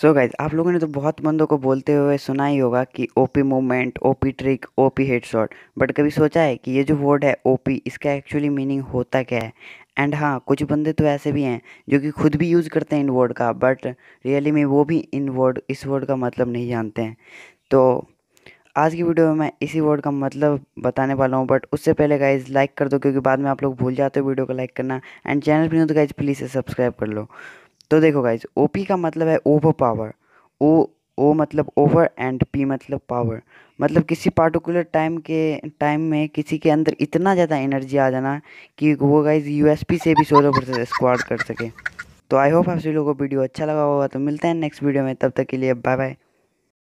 सो so guys आप लोगों ने तो बहुत बंदों को बोलते हुए सुना ही होगा कि OP movement OP trick OP head shot but कभी सोचा है कि ये जो वर्ड है ओपी इसका एक्चुअली मीनिंग होता क्या है? एंड हाँ कुछ बंदे तो ऐसे भी हैं जो कि खुद भी यूज़ करते हैं इन वर्ड का बट रियली में वो भी इन वर्ड इस वर्ड का मतलब नहीं जानते हैं। तो आज की वीडियो में मैं इसी वर्ड का मतलब बताने वाला हूँ बट उससे पहले गाइज़ लाइक कर दो, क्योंकि बाद में आप लोग भूल जाते हो वीडियो को लाइक करना। एंड चैनल भी नहीं तो गाइज़ प्लीज़ सब्सक्राइब कर लो। तो देखो गाइज़ ओ पी का मतलब है ओवर पावर ओ ओ मतलब ओवर एंड पी मतलब पावर मतलब किसी पार्टिकुलर टाइम के टाइम में किसी के अंदर इतना ज़्यादा एनर्जी आ जाना कि वो गाइज़ यूएसपी से भी सोलह परसेंट स्क्वाड कर सके. तो आई होप आप सभी लोगों को वीडियो अच्छा लगा होगा तो मिलते हैं नेक्स्ट वीडियो में. तब तक के लिए बाय बाय